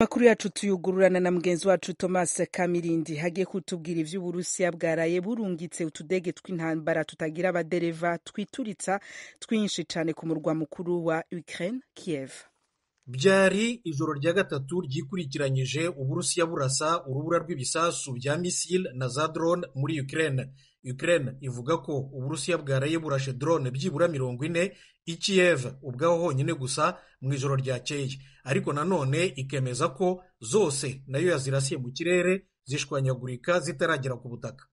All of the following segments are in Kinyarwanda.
makuru yacu tuyugururana na mugenzi wacu thomas kamirindi. Hagiye kutubwira ivy'uburusiya bwaraye burungitse utudege tw'intambara tutagira abadereva twituritsa twinshi cane ku murwa mukuru wa ukraine kiev. Byari ijoro rya gatatu ryikurikiranyije uburusiya burasa urubura rw'ibisasu bya misile na za drone muri ukraine. Ukraine ivuga ko uburusiya bwaraye burashe drone byibura mirongo ine i kiev ubwaho honyine gusa mu ijoro ryakeye. Ariko nanone ikemeza ko zose na yo yazirasiye mu kirere zishwanyagurika zitaragera ku butaka.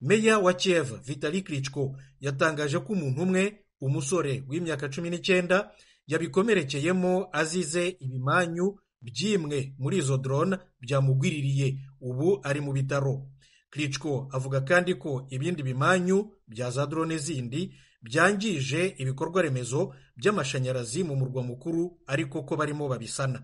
Meya wa kiev vitali klitschko yatangaje ko umuntu umwe umusore w'imyaka cumi n'icyenda yabikomerekeyemo azize ibimanyu by'imwe muri izo drone byamugwiririye. Ubu ari mu bitaro. Klitschko avuga kandi ko ibindi bimanyu bya za drone zindi byangije ibikorwa remezo by'amashanyarazi mu murwa mukuru ariko ko barimo babisana.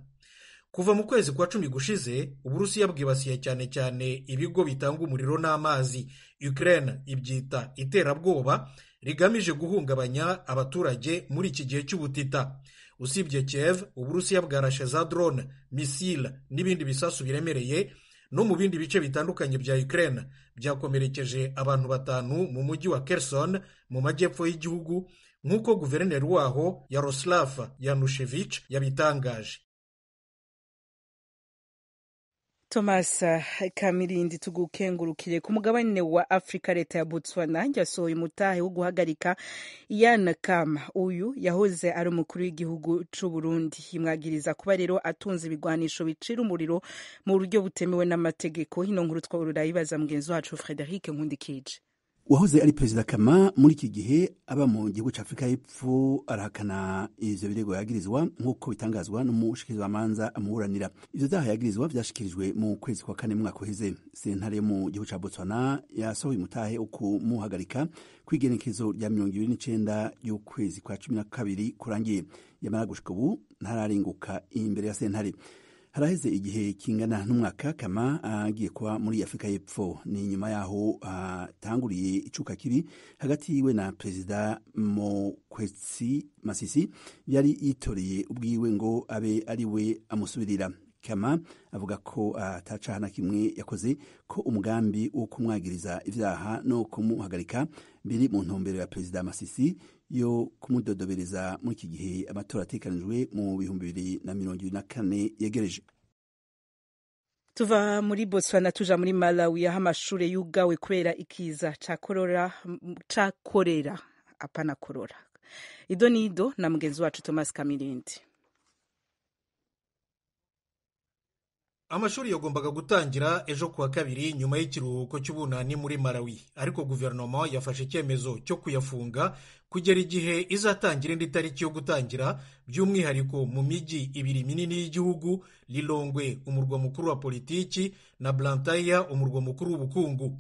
Kuva mu kwezi kwa cumi gushize uburusiya bwibasiye cyane cyane ibigo bitanga umuriro n'amazi. Ukraine ibyita iterabwoba rigamije guhungabanya abaturage muri iki gihe cy'ubutita. Usibye Kiev uburusiya bwarashe za drone misile n'ibindi bisasu biremereye no mu bindi bice bitandukanye bya Ukraine. Byakomerekeje abantu batanu mu mujyi wa Kherson mu majyepfo y'igihugu nk'uko guverineri waho Yaroslav Yanushevich yabitangaje. Thomas kamirindi tugukengurukire ku mugabane wa afurika leta ya botswana. Yasohoye umutahe wo guhagarika ian kama. Uyu yahoze ari umukuru w'igihugu c'u burundi. Imwagiriza kuba rero atunze ibigwanisho bicira umuriro mu buryo butemewe n'amategeko. Hino nkuru turayibaza mugenzi wacu frederic nkundikije uwahoze ari perezida kama muri iki gihe aba mu gihugu cya afurika y'epfo arahakana ivyo birego yagirizwa nk'uko bitangazwa n'umushikirizwamanza amuburanira. Ivyo vyaha yagirizwa vyashikirijwe mu kwezi kwa kane mwaka uheze. Sentare mu gihugu ca botswana yasohoye umutahe wo kumuhagarika kw'igenekezo rya mirongo ibiri n'icenda y'ukwezi kwa cumi na kabiri kurangiye. Yamara gushika ubu ntararenguka imbere ya sentare. Haraheze igihe kingana n'umwaka kama agiye kuba muri afurika y'epfo. Ni nyuma yaho hatanguriye icuka kibi hagati yiwe na perezida mokwetsi masisi yari yitoreye ubwiwe ngo abe ari we amusubirira. Kama avuga ko atacaha na kimwe yakoze ko umugambi wo kumwagiriza ivyaha no kumuhagarika biri mu ntumbero ya perezida masisi. Yo kumudodobereza muri iki gihe amatora atekanijwe mu bihumbi bibiri na mirongo ibiri na kane yegereje. Tuva muri botswana tuja muri malawi aho amashure yugawe kubera ikiza ca korora korera apana korora. Ido nido na mugenzi wacu thomas kamirindi amashuri yagombaga gutangira ejo kuwa kabiri nyuma y'ikiruhuko cy'ubunani muri malawi. Ariko guverinoma yafashe icyemezo cyo kuyafunga kugera igihe izatangira indi tariki yo gutangira by'umwihariko mu mijyi ibiri minini y'igihugu lilongwe umurwa mukuru wa politiki na blantyre umurwa mukuru w'ubukungu.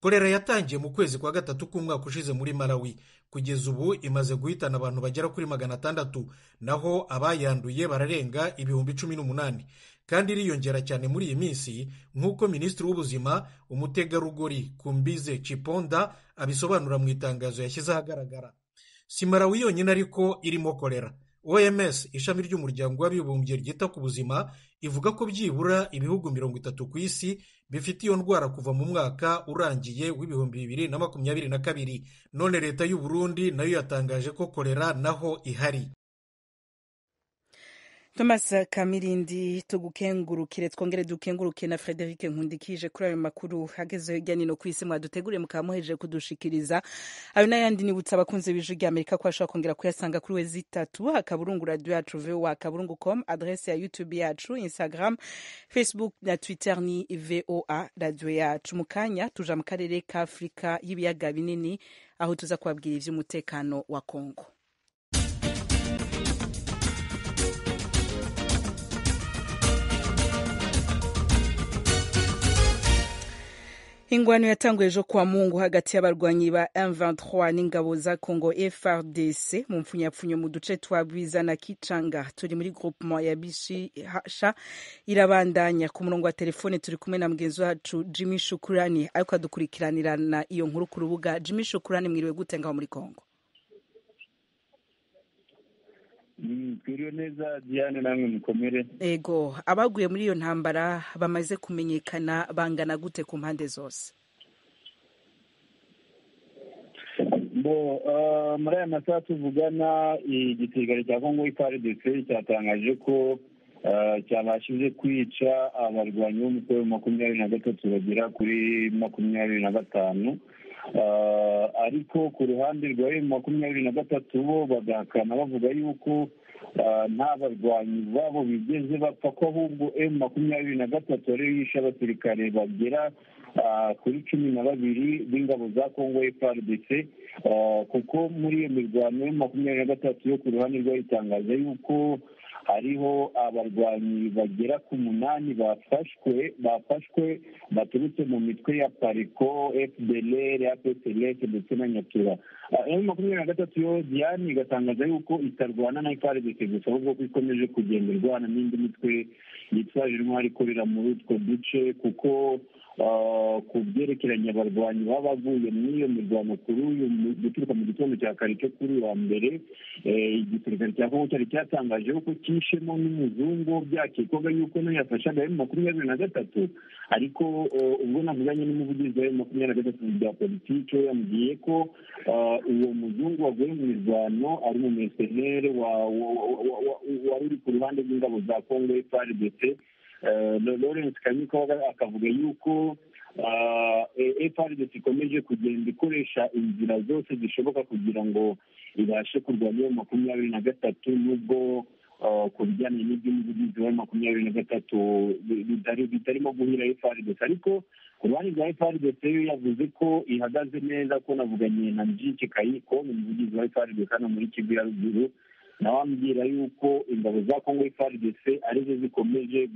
Korera yatangiye mu kwezi kwa gatatu k'umwaka ushize muri malawi. Kugeza ubu imaze guhitana abantu bagera kuri magana atandatu. Naho abayanduye bararenga ibihumbi cumi n'umunani. Kandi iriyongera cyane muri iyi minsi nk'uko minisitiri w'ubuzima umutegarugori kumbize ciponda abisobanura mu itangazo yashyize ahagaragara. Si malawi yonyine ariko irimo korera oms ishami ry'umuryango w'abibumbye ryita ku buzima ivuga ko byibura ibihugu mirongo itatu ku isi bifite iyo ndwara kuva mu mwaka urangiye w'ibihumbi bibiri na makumyabiri na kabiri. None leta y'u Burundi na yo yatangaje ko korera naho ihari. Thomas kamirindi tugukengurukire twongere dukenguruke na frederic nkundikije kuri ayo makuru hagezeho hirya nino ku isi. Mwaduteguriye mukaba muhejeje kudushikiriza. Ayo n'ayandi nibutsa abakunzi b'ijwi rya amerika ko bashobora kongera kuyasanga kuri we zitatu akaburungu radiyo yacu voa akaburungu com adrese ya youtube yacu instagram facebook na twitter ni voa radiyo yacu. Mu kanya tuja mu karere ka afurika y'ibiyaga binini aho tuza kubabwira iby'umutekano wa kongo ingwano yatanguye ejo kwa mungu hagati y'abarwanyi ba M23 n'ingabo za Congo FRDC mu mpfunyapfunyo mu duce twa Bwiza na Kicanga turi muri groupement ya Bishisha irabandanya. Ku murongo wa telefone turi kumwe na mugenzi wacu Jimmy Shukurani ariko adukurikiranirana iyo nkuru ku rubuga. Jimmy Shukurani mwiriwe gute ngaho muri Congo. Twiriwe neza diane namwe mukomere. Ego abaguye muri iyo ntambara bamaze kumenyekana bangana gute ku mpande zose? Bo muri aya masaha tuvugana igisirikare cya kongo ifaridese cyatangaje ko cyabashije kwica abarwanyi b'umutwe wa makumyabiri na gatatu bagera kuri makumyabiri na gatanu. Ariko ku ruhande rwa emu makumyabiri na gatatu bo bagahakana bavuga yuko nta barwanyi babo bigeze bapfa ko ahubwo emu makumyabiri na gatatu ariyo yishe abasirikare bagera kuri cumi na babiri b'ingabo za kongo frdc kuko muri iyo mirwano ya makumyabiri na gatatu yo ku ruhande rwayo itangaza yuko hariho abarwanyi bagera ku munani bafashwe bafashwe baturutse mu mitwe ya pariko fdlr apslf ndetse na nyatura emu makumyabiri na gatatu yo diane igatangaza yuko itarwana na frdc gusa ahubwo ko ikomeje kugenda irwana n'indi mitwe yitwaje intwari ikorera muri utwo duce kuko ku byerekeranye abarwanyi baba baguye muri iyo mirwano kuri uyu guturuka mu gitondo cya kare cyo kuri uwa mbere igisirikare cya kongo cyari cyatangaje ko cyishemo n'umuzungu byakekwaga yuko na yo yafashaga emu makumyabiri na gatatu ariko ubwo navuganye n'umuvugizi wa makumyabiri na gatatu mu bya politiki we yambwiye ko uwo muzungu waguye mu mirwano ari mu mesenere wari uri ku ruhande rw'ingabo za kongo frdc lawrence kanyuka akavuga yuko frdc ikomeje kugenda ikoresha inzira zose zishoboka kugira ngo ibashe kurwanya makumyabiri na gatatu nubwo ku bijyanye n'iby'umuvugizi wa makumyabiri na gatatu bitarimo guhira frdc ariko ku ruhande rwa frdc yo yavuze ko ihagaze neza ko navuganye na njike kayiko ni umuvugizi wa frdc hano muri kivu ya ruguru nawe ambwira yuko ingabo za kongo frdc ari zo zikomeje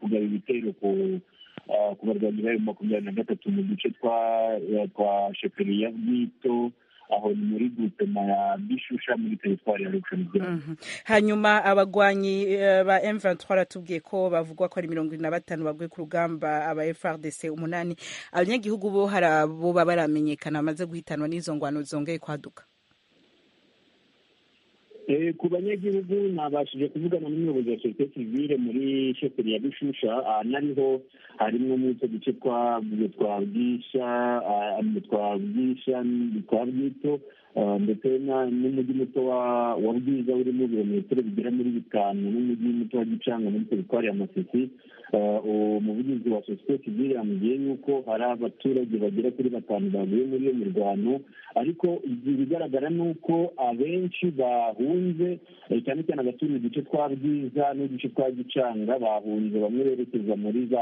kugaba ibitero ku barwanyi bayo makumyabiri na gatatu mu duce twa sheferi ya bwito aho ni muri gutema ya bishusha muri teritwari ya rukshani hanyuma abagwanyi ba M23 ratubwiye ko bavugwa ko ari mirongo ine na batanu baguye ku rugamba aba FRDC umunani. Abanyagihugu bo hari abo baba baramenyekana bamaze guhitanwa n'izo ngwano zongeye kwaduka. Ku banyagihugu nabashije kuvugana n'umuyobozi wa sosiyete sivile muri sheferi ya bishusha nariho harimo n'utwo duce twa bwisha twa bwisha twa bwito ndetse n'umujyi muto wa bwiza urimo ibirometero bigera muri bitanu n'umujyi muto wa gicanga muri teritwari ya masisi. Umuvugizi wa sosiyete sivile yambwiye yuko hari abaturage bagera kuri batanu baguye muri iyo mirwano ariko ibigaragara ni uko abenshi bahunze cyane cyane abatuye uduce twa bwiza n'uduce twa gicanga bahunze bamwe berekeza muri za